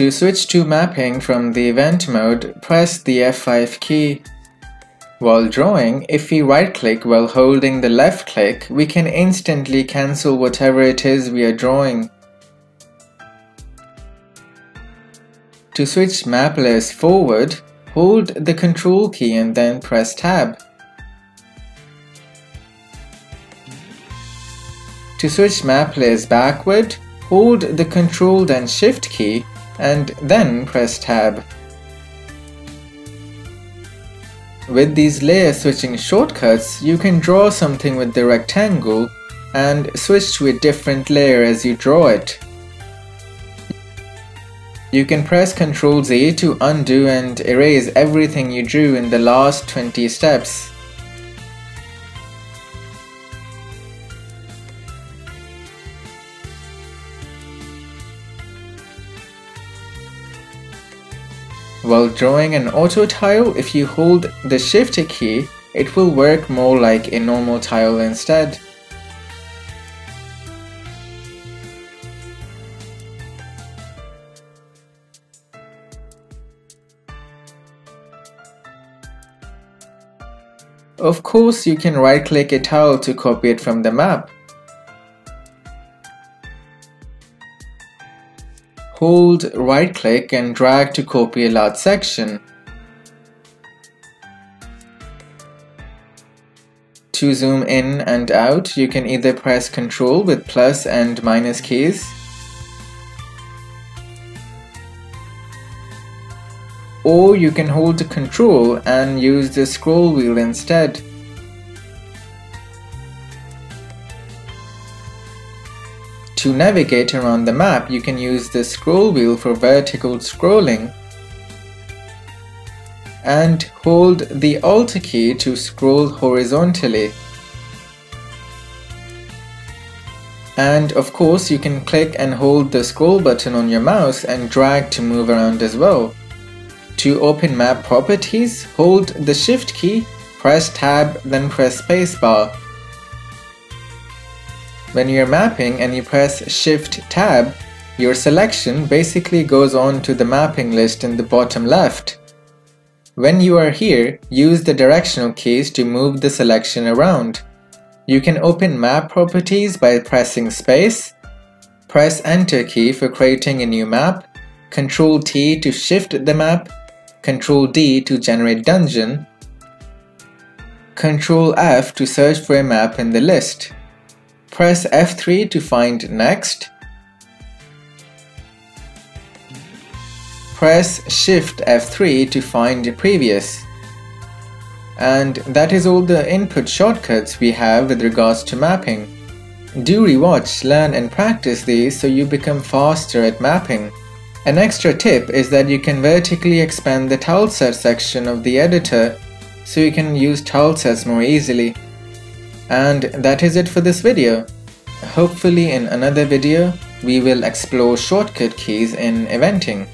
To switch to mapping from the event mode, press the F5 key. While drawing, if we right click while holding the left click, we can instantly cancel whatever it is we are drawing. To switch map layers forward, hold the control key and then press tab. To switch map layers backward, hold the control and shift key and then press tab. With these layer switching shortcuts, you can draw something with the rectangle and switch to a different layer as you draw it. You can press Ctrl Z to undo and erase everything you drew in the last 20 steps. While drawing an auto tile, if you hold the shift key, it will work more like a normal tile instead. Of course, you can right click a tile to copy it from the map. Hold right click and drag to copy a large section. To zoom in and out, you can either press Ctrl with plus and minus keys, or you can hold Ctrl and use the scroll wheel instead. To navigate around the map, you can use the scroll wheel for vertical scrolling and hold the Alt key to scroll horizontally. And of course, you can click and hold the scroll button on your mouse and drag to move around as well. To open map properties, hold the Shift key, press Tab, then press Spacebar. When you're mapping and you press Shift Tab, your selection basically goes on to the mapping list in the bottom left. When you are here, use the directional keys to move the selection around. You can open map properties by pressing space, press enter key for creating a new map, Ctrl T to shift the map, Ctrl D to generate dungeon, Ctrl F to search for a map in the list. Press F3 to find next. Press Shift F3 to find previous. And that is all the input shortcuts we have with regards to mapping. Do rewatch, learn and practice these so you become faster at mapping. An extra tip is that you can vertically expand the tileset section of the editor so you can use tilesets more easily. And that is it for this video. Hopefully in another video, we will explore shortcut keys in eventing.